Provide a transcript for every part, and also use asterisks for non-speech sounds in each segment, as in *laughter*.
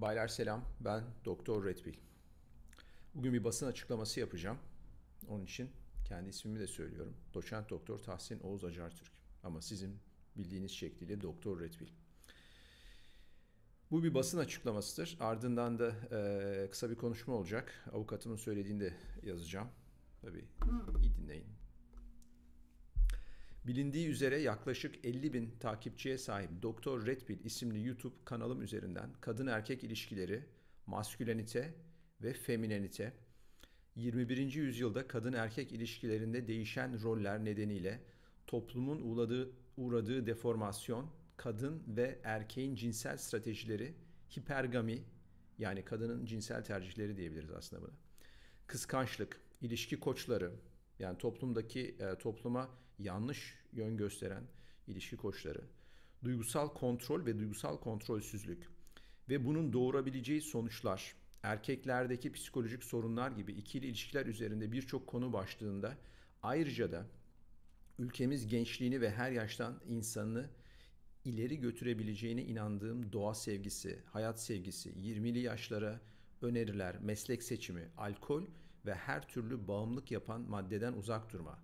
Baylar selam, ben Doktor Redbil. Bugün bir basın açıklaması yapacağım. Onun için kendi ismimi de söylüyorum. Doçent Doktor Tahsin Oğuz Acartürk. Ama sizin bildiğiniz şekliyle Doktor Redbil. Bu bir basın açıklamasıdır. Ardından da e, kısa bir konuşma olacak. Avukatımın söylediğini de yazacağım. Tabii iyi dinleyin. Bilindiği üzere yaklaşık 50 bin takipçiye sahip Doktor Redpill isimli YouTube kanalım üzerinden kadın erkek ilişkileri, maskülenite ve feminenite, 21. yüzyılda kadın erkek ilişkilerinde değişen roller nedeniyle toplumun uğradığı, uğradığı deformasyon, kadın ve erkeğin cinsel stratejileri, hipergami yani kadının cinsel tercihleri diyebiliriz aslında buna. Kıskançlık, ilişki koçları, yani toplumdaki e, topluma yanlış yön gösteren ilişki koçları, duygusal kontrol ve duygusal kontrolsüzlük ve bunun doğurabileceği sonuçlar, erkeklerdeki psikolojik sorunlar gibi ikili ilişkiler üzerinde birçok konu başlığında ayrıca da ülkemiz gençliğini ve her yaştan insanını ileri götürebileceğine inandığım doğa sevgisi, hayat sevgisi, 20'li yaşlara öneriler, meslek seçimi, alkol ve her türlü bağımlılık yapan maddeden uzak durma,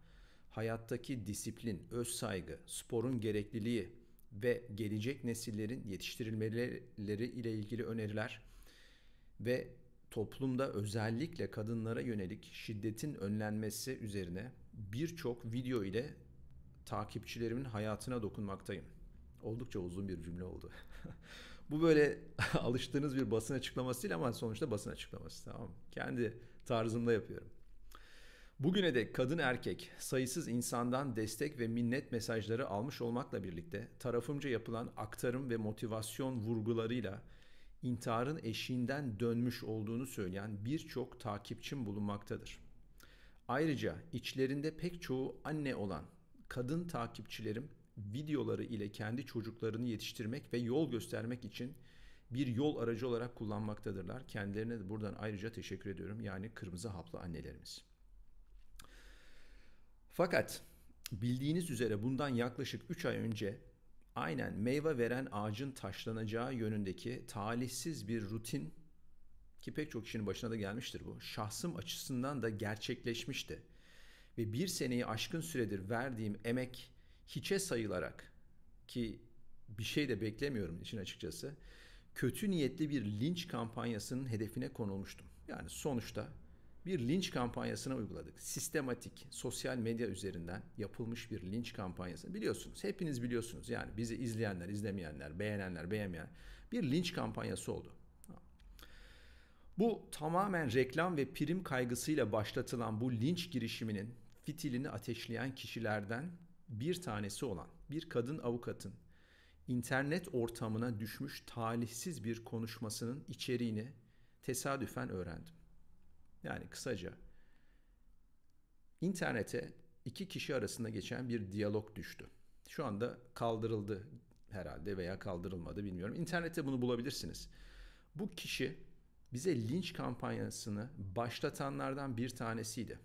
hayattaki disiplin, öz saygı, sporun gerekliliği ve gelecek nesillerin yetiştirilmeleri ile ilgili öneriler ve toplumda özellikle kadınlara yönelik şiddetin önlenmesi üzerine birçok video ile takipçilerimin hayatına dokunmaktayım. Oldukça uzun bir cümle oldu. *laughs* Bu böyle *laughs* alıştığınız bir basın açıklaması değil ama sonuçta basın açıklaması tamam? Kendi tarzımda yapıyorum. Bugüne dek kadın erkek sayısız insandan destek ve minnet mesajları almış olmakla birlikte tarafımca yapılan aktarım ve motivasyon vurgularıyla intiharın eşiğinden dönmüş olduğunu söyleyen birçok takipçim bulunmaktadır. Ayrıca içlerinde pek çoğu anne olan kadın takipçilerim videoları ile kendi çocuklarını yetiştirmek ve yol göstermek için bir yol aracı olarak kullanmaktadırlar. Kendilerine de buradan ayrıca teşekkür ediyorum. Yani kırmızı haplı annelerimiz. Fakat bildiğiniz üzere bundan yaklaşık 3 ay önce aynen meyve veren ağacın taşlanacağı yönündeki talihsiz bir rutin ki pek çok kişinin başına da gelmiştir bu. Şahsım açısından da gerçekleşmişti. Ve bir seneyi aşkın süredir verdiğim emek hiçe sayılarak ki bir şey de beklemiyorum için açıkçası kötü niyetli bir linç kampanyasının hedefine konulmuştum. Yani sonuçta bir linç kampanyasına uyguladık. Sistematik sosyal medya üzerinden yapılmış bir linç kampanyası. Biliyorsunuz, hepiniz biliyorsunuz. Yani bizi izleyenler, izlemeyenler, beğenenler, beğenmeyenler bir linç kampanyası oldu. Bu tamamen reklam ve prim kaygısıyla başlatılan bu linç girişiminin fitilini ateşleyen kişilerden bir tanesi olan bir kadın avukatın internet ortamına düşmüş talihsiz bir konuşmasının içeriğini tesadüfen öğrendim. Yani kısaca internete iki kişi arasında geçen bir diyalog düştü. Şu anda kaldırıldı herhalde veya kaldırılmadı bilmiyorum. İnternette bunu bulabilirsiniz. Bu kişi bize linç kampanyasını başlatanlardan bir tanesiydi.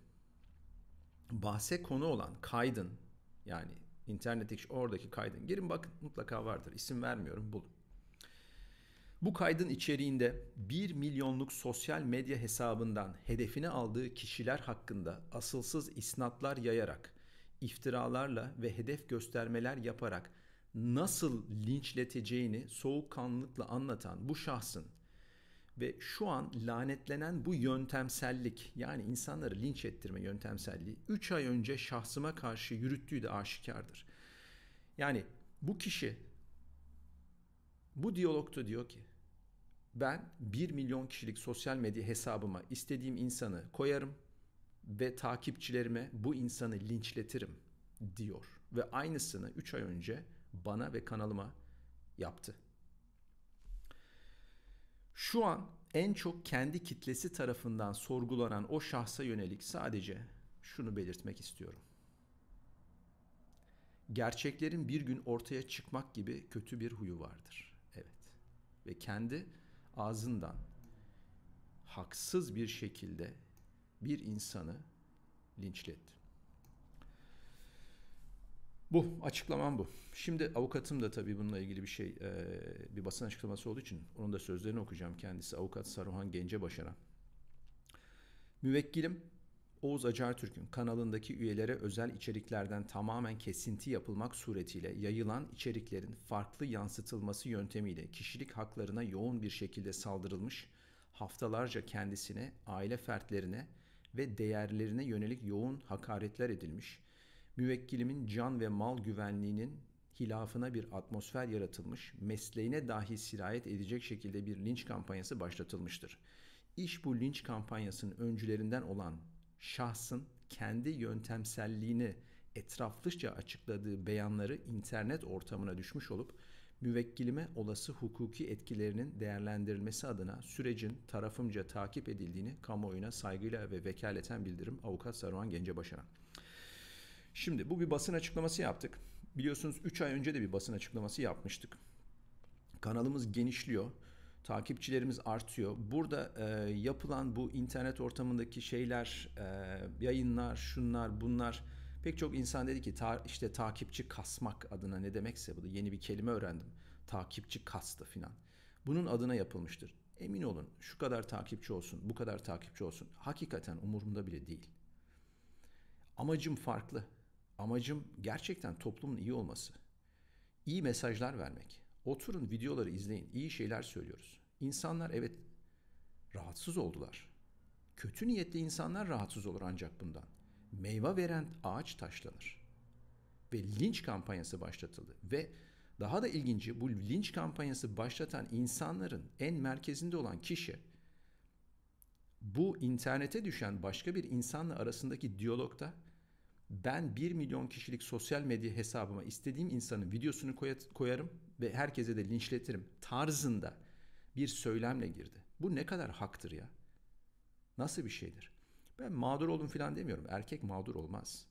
Bahse konu olan kaydın yani internetteki oradaki kaydın girin bakın mutlaka vardır. İsim vermiyorum bulun. Bu kaydın içeriğinde 1 milyonluk sosyal medya hesabından hedefine aldığı kişiler hakkında asılsız isnatlar yayarak, iftiralarla ve hedef göstermeler yaparak nasıl linçleteceğini soğukkanlılıkla anlatan bu şahsın ve şu an lanetlenen bu yöntemsellik yani insanları linç ettirme yöntemselliği 3 ay önce şahsıma karşı yürüttüğü de aşikardır. Yani bu kişi bu diyalogta diyor ki ben 1 milyon kişilik sosyal medya hesabıma istediğim insanı koyarım ve takipçilerime bu insanı linçletirim diyor. Ve aynısını 3 ay önce bana ve kanalıma yaptı. Şu an en çok kendi kitlesi tarafından sorgulanan o şahsa yönelik sadece şunu belirtmek istiyorum. Gerçeklerin bir gün ortaya çıkmak gibi kötü bir huyu vardır. Evet. Ve kendi ağzından haksız bir şekilde bir insanı linçletti. Bu açıklamam bu. Şimdi avukatım da tabii bununla ilgili bir şey bir basın açıklaması olduğu için onun da sözlerini okuyacağım kendisi avukat Saruhan Gencebaşar'a. Müvekkilim Oğuz Acartürk'ün kanalındaki üyelere özel içeriklerden tamamen kesinti yapılmak suretiyle yayılan içeriklerin farklı yansıtılması yöntemiyle kişilik haklarına yoğun bir şekilde saldırılmış, haftalarca kendisine, aile fertlerine ve değerlerine yönelik yoğun hakaretler edilmiş, müvekkilimin can ve mal güvenliğinin hilafına bir atmosfer yaratılmış, mesleğine dahi sirayet edecek şekilde bir linç kampanyası başlatılmıştır. İş bu linç kampanyasının öncülerinden olan şahsın kendi yöntemselliğini etraflıca açıkladığı beyanları internet ortamına düşmüş olup müvekkilime olası hukuki etkilerinin değerlendirilmesi adına sürecin tarafımca takip edildiğini kamuoyuna saygıyla ve vekaleten bildirim avukat Saruhan Gencebaşar'a. Şimdi bu bir basın açıklaması yaptık. Biliyorsunuz 3 ay önce de bir basın açıklaması yapmıştık. Kanalımız genişliyor. Takipçilerimiz artıyor. Burada e, yapılan bu internet ortamındaki şeyler, e, yayınlar, şunlar, bunlar pek çok insan dedi ki ta, işte takipçi kasmak adına ne demekse bu da yeni bir kelime öğrendim. Takipçi kastı filan. Bunun adına yapılmıştır. Emin olun şu kadar takipçi olsun, bu kadar takipçi olsun. Hakikaten umurumda bile değil. Amacım farklı. Amacım gerçekten toplumun iyi olması. İyi mesajlar vermek. Oturun videoları izleyin. İyi şeyler söylüyoruz. İnsanlar evet rahatsız oldular. Kötü niyetli insanlar rahatsız olur ancak bundan. Meyve veren ağaç taşlanır. Ve linç kampanyası başlatıldı. Ve daha da ilginci bu linç kampanyası başlatan insanların en merkezinde olan kişi bu internete düşen başka bir insanla arasındaki diyalogda ben 1 milyon kişilik sosyal medya hesabıma istediğim insanın videosunu koyarım ve herkese de linçletirim tarzında bir söylemle girdi. Bu ne kadar haktır ya? Nasıl bir şeydir? Ben mağdur olun falan demiyorum. Erkek mağdur olmaz.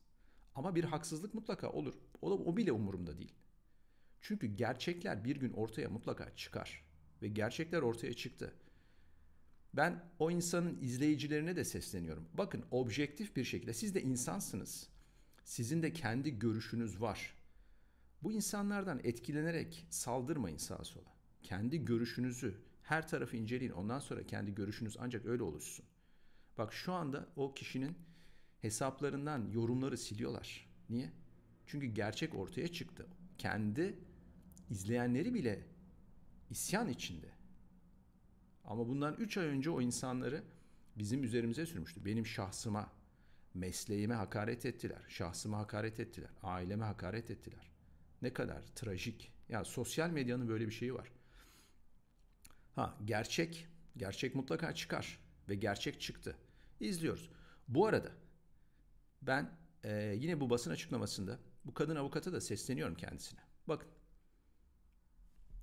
Ama bir haksızlık mutlaka olur. O, da, o bile umurumda değil. Çünkü gerçekler bir gün ortaya mutlaka çıkar. Ve gerçekler ortaya çıktı. Ben o insanın izleyicilerine de sesleniyorum. Bakın objektif bir şekilde siz de insansınız. Sizin de kendi görüşünüz var. Bu insanlardan etkilenerek saldırmayın sağa sola. Kendi görüşünüzü her tarafı inceleyin. Ondan sonra kendi görüşünüz ancak öyle oluşsun. Bak şu anda o kişinin hesaplarından yorumları siliyorlar. Niye? Çünkü gerçek ortaya çıktı. Kendi izleyenleri bile isyan içinde. Ama bundan 3 ay önce o insanları bizim üzerimize sürmüştü. Benim şahsıma, mesleğime hakaret ettiler. Şahsıma hakaret ettiler. Aileme hakaret ettiler. Ne kadar trajik. Ya sosyal medyanın böyle bir şeyi var. Ha gerçek, gerçek mutlaka çıkar ve gerçek çıktı. İzliyoruz. Bu arada ben e, yine bu basın açıklamasında bu kadın avukata da sesleniyorum kendisine. Bakın.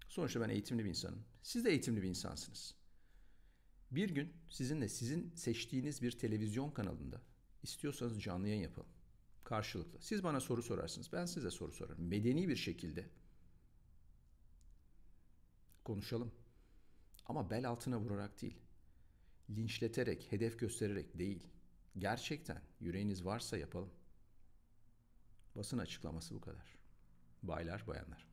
Sonuçta ben eğitimli bir insanım. Siz de eğitimli bir insansınız. Bir gün sizinle sizin seçtiğiniz bir televizyon kanalında istiyorsanız canlı yayın yapalım. Karşılıklı. Siz bana soru sorarsınız. Ben size soru sorarım. Medeni bir şekilde konuşalım. Ama bel altına vurarak değil. Linçleterek, hedef göstererek değil. Gerçekten yüreğiniz varsa yapalım. Basın açıklaması bu kadar. Baylar, bayanlar.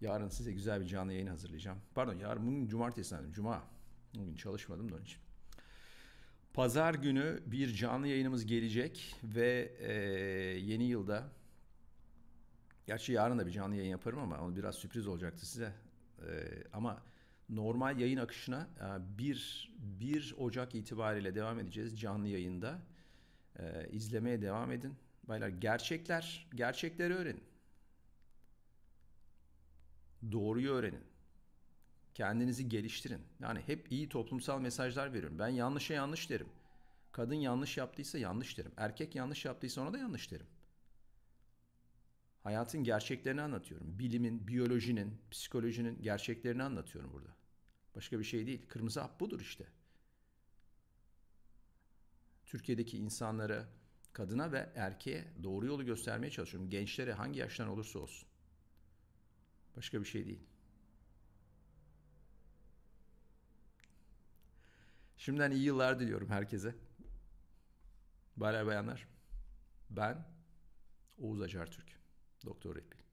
Yarın size güzel bir canlı yayın hazırlayacağım. Pardon yarın bugün cumartesi sanırım. Cuma. Bugün çalışmadım da onun için. Pazar günü bir canlı yayınımız gelecek ve e, yeni yılda gerçi yarın da bir canlı yayın yaparım ama onu biraz sürpriz olacaktı size. E, ama normal yayın akışına 1 e, 1 Ocak itibariyle devam edeceğiz canlı yayında. E, izlemeye devam edin. Baylar gerçekler, gerçekleri öğrenin. Doğruyu öğrenin. Kendinizi geliştirin. Yani hep iyi toplumsal mesajlar veriyorum. Ben yanlışa yanlış derim. Kadın yanlış yaptıysa yanlış derim. Erkek yanlış yaptıysa ona da yanlış derim. Hayatın gerçeklerini anlatıyorum. Bilimin, biyolojinin, psikolojinin gerçeklerini anlatıyorum burada. Başka bir şey değil. Kırmızı hap budur işte. Türkiye'deki insanlara, kadına ve erkeğe doğru yolu göstermeye çalışıyorum. Gençlere hangi yaştan olursa olsun. Başka bir şey değil. Şimdiden iyi yıllar diliyorum herkese. Baylar bayanlar. Ben Oğuz Acar Türk. Doctor Redpil.